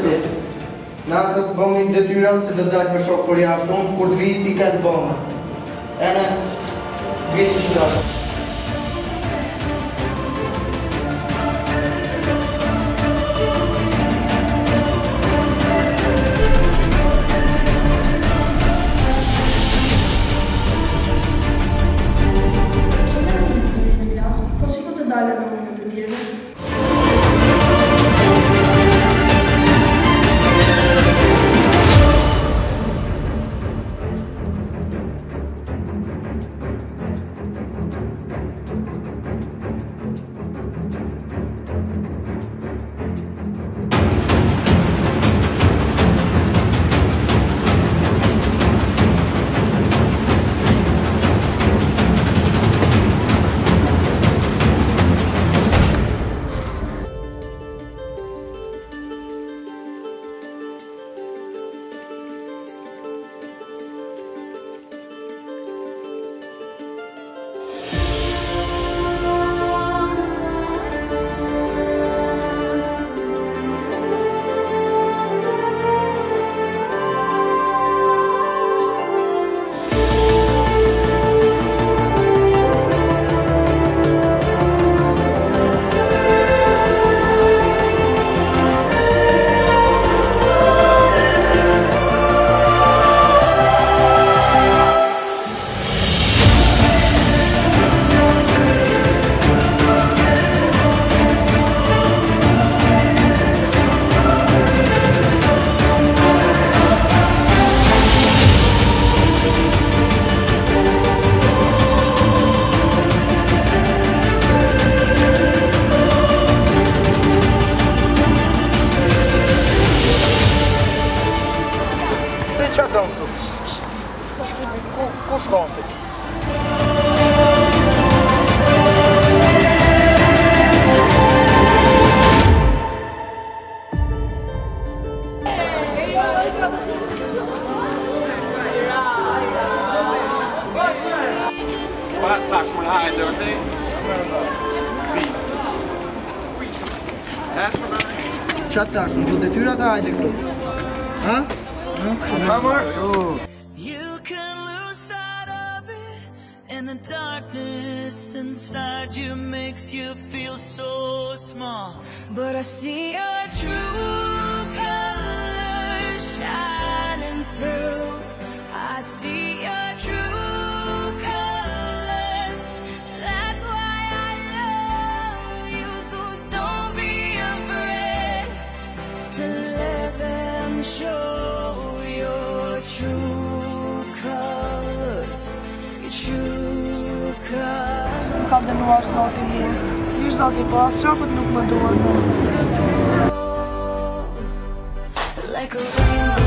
shkrepti. Na të bëmi detyrat se do dalë me shokë për jashtë, unë kur të vitë ti kanë bëme. E në vitë që dalë. Qa të në këtu? Ku shkon ti? Pat tash mund hajë dhe vërtej? Bizë. Qa tash, në të detyra të hajë dhe këtu? Ha? You can lose sight of it, and the darkness inside you makes you feel so small. But I see your true colors shining through. I see your true colors. Kam dënuar Zoti mu, i Zoti po asë shokët nuk më. Like a rainbow